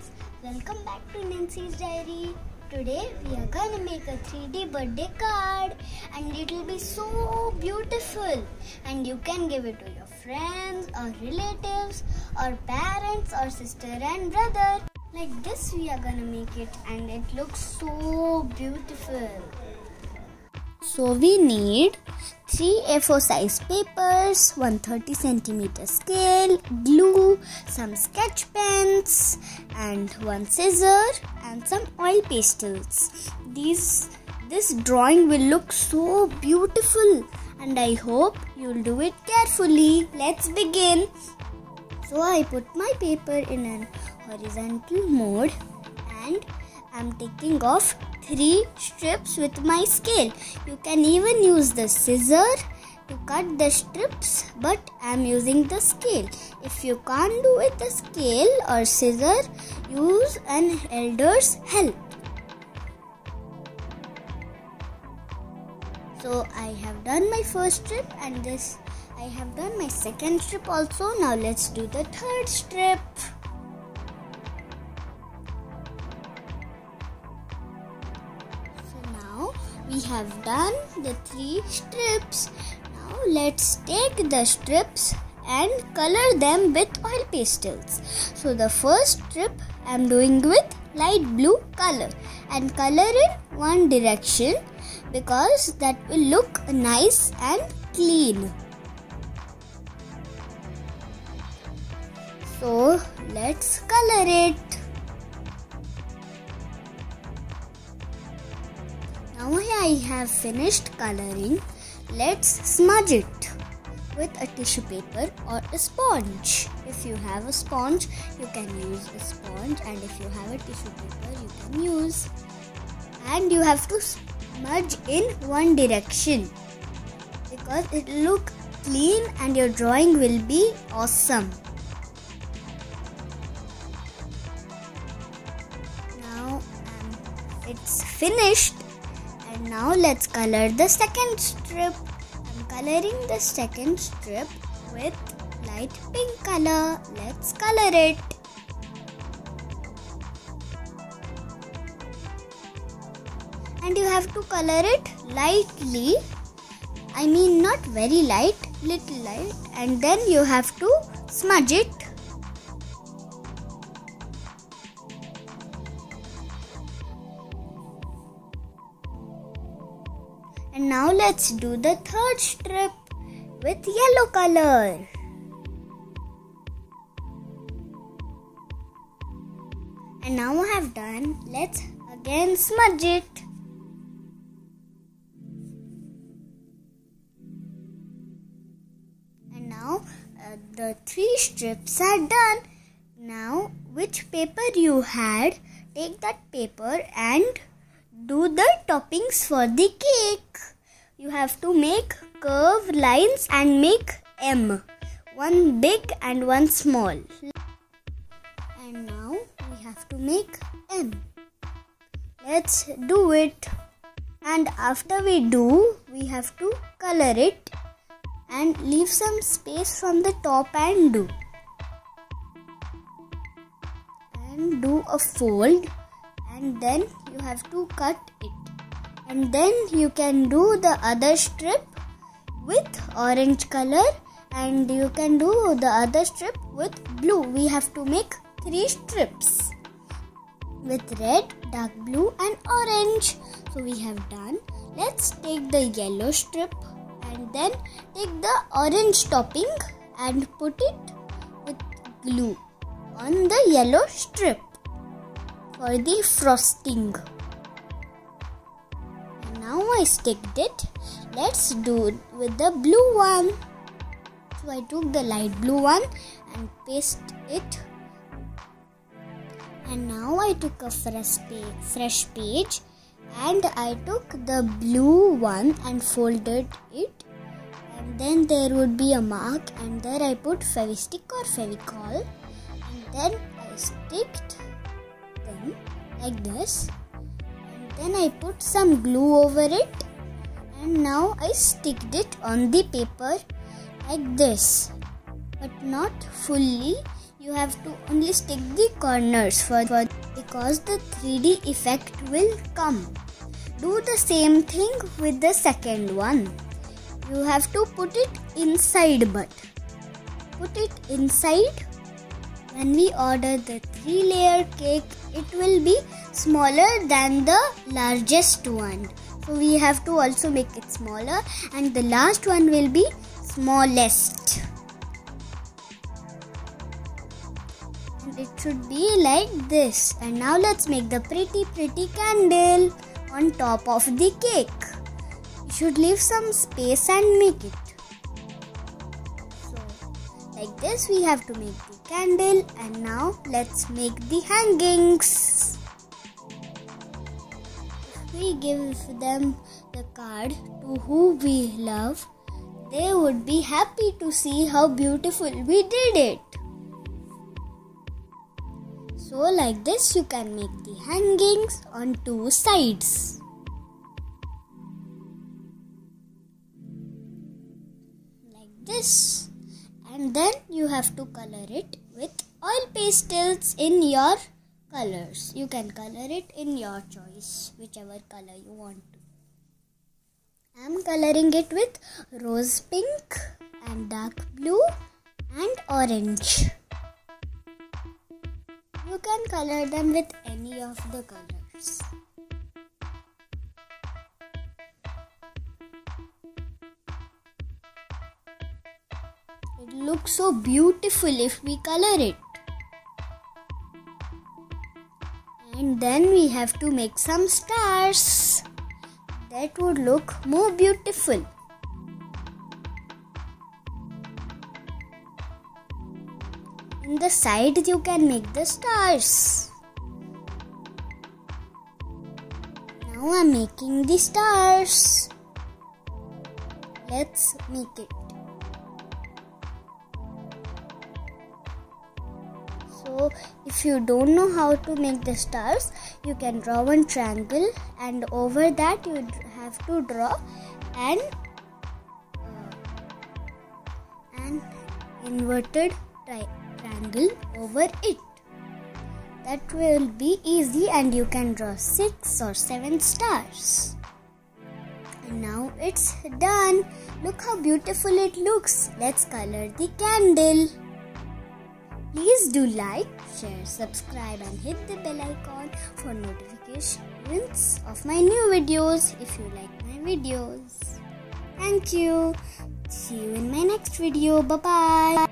friends, welcome back to Nancy's Diary. Today we are gonna make a 3D birthday card and it will be so beautiful and you can give it to your friends or relatives or parents or sister and brother. Like this we are gonna make it and it looks so beautiful. So we need 3 A4 size papers, 130 centimeter scale, glue, some sketch pens and one scissor and some oil pastels. These this drawing will look so beautiful and I hope you'll do it carefully. Let's begin. So I put my paper in an horizontal mode and I'm taking off three strips with my scale. You can even use the scissor to cut the strips but I'm using the scale. If you can't do it the scale or scissor, use an elder's help. So I have done my first strip and this I have done my second strip also. Now let's do the third strip. We have done the three strips. Now let's take the strips and color them with oil pastels. So the first strip I am doing with light blue color and color in one direction because that will look nice and clean. So let's color it. Now I have finished coloring. Let's smudge it with a tissue paper or a sponge. If you have a sponge, you can use a sponge and if you have a tissue paper, you can use. And you have to smudge in one direction because it look clean and your drawing will be awesome. Now um, it's finished now let's color the second strip. I'm coloring the second strip with light pink color. Let's color it. And you have to color it lightly. I mean not very light, little light. And then you have to smudge it And now let's do the third strip with yellow color. And now I have done, let's again smudge it. And now uh, the three strips are done. Now which paper you had, take that paper and do the toppings for the cake. You have to make curved lines and make M. One big and one small. And now we have to make M. Let's do it. And after we do, we have to color it and leave some space from the top and do. And do a fold and then you have to cut it. And then you can do the other strip with orange color and you can do the other strip with blue. We have to make three strips with red dark blue and orange. So we have done. Let's take the yellow strip and then take the orange topping and put it with glue on the yellow strip for the frosting. Now I sticked it. Let's do it with the blue one. So I took the light blue one and paste it. And now I took a fresh page, fresh page and I took the blue one and folded it. And then there would be a mark and there I put Fevistick or Fevicol. And then I sticked like this and then I put some glue over it and now I sticked it on the paper like this but not fully you you have to only stick the corners for, for because the 3D effect will come. Do the same thing with the second one. You have to put it inside but put it inside when we order the three layer cake it will be smaller than the largest one. So we have to also make it smaller and the last one will be smallest. It should be like this. And now let's make the pretty pretty candle on top of the cake. You should leave some space and make it. Like this we have to make candle and now let's make the hangings. If we give them the card to who we love, they would be happy to see how beautiful we did it. So like this you can make the hangings on two sides. Like this and then you have to color it pastels in your colors. You can color it in your choice whichever color you want to. I'm coloring it with rose pink and dark blue and orange. You can color them with any of the colors. It looks so beautiful if we color it. And then we have to make some stars. That would look more beautiful. In the side you can make the stars. Now I'm making the stars. Let's make it. So if you don't know how to make the stars you can draw one triangle and over that you have to draw an uh, an inverted tri triangle over it. That will be easy and you can draw six or seven stars. And now it's done. Look how beautiful it looks. Let's color the candle Please do like, share, subscribe and hit the bell icon for notifications of my new videos if you like my videos. Thank you. See you in my next video. Bye bye.